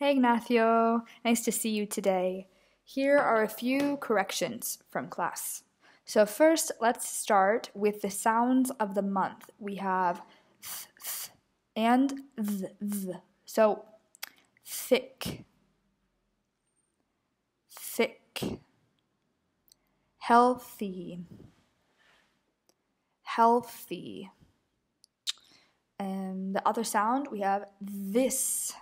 Hey Ignacio, nice to see you today. Here are a few corrections from class. So, first, let's start with the sounds of the month. We have th, th and th, th. So, thick, thick, healthy, healthy. And the other sound, we have this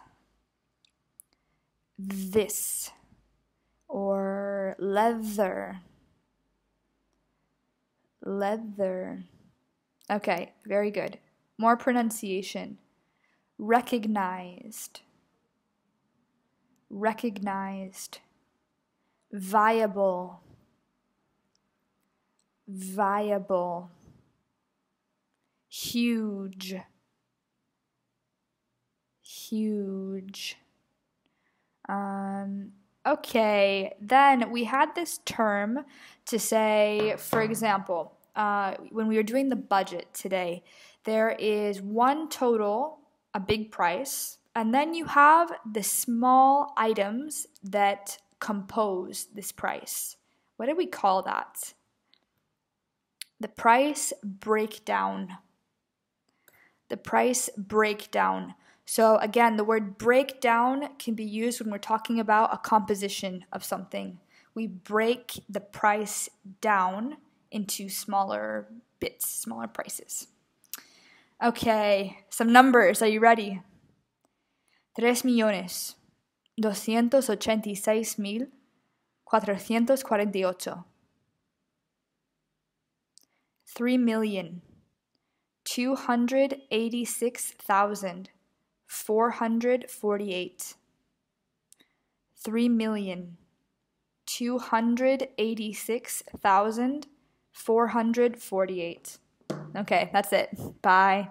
this or leather. Leather. Okay very good. More pronunciation. Recognized. Recognized. Viable. Viable. Huge. Huge um, okay, then we had this term to say, for example, uh, when we were doing the budget today, there is one total, a big price, and then you have the small items that compose this price. What do we call that? The price breakdown. The price breakdown. So, again, the word breakdown can be used when we're talking about a composition of something. We break the price down into smaller bits, smaller prices. Okay, some numbers. Are you ready? Tres millones doscientos ochenta y seis mil cuatrocientos cuarenta y ocho. Three million two hundred eighty six thousand four hundred forty eight, three million two hundred eighty six thousand four hundred forty eight. Okay, that's it. Bye.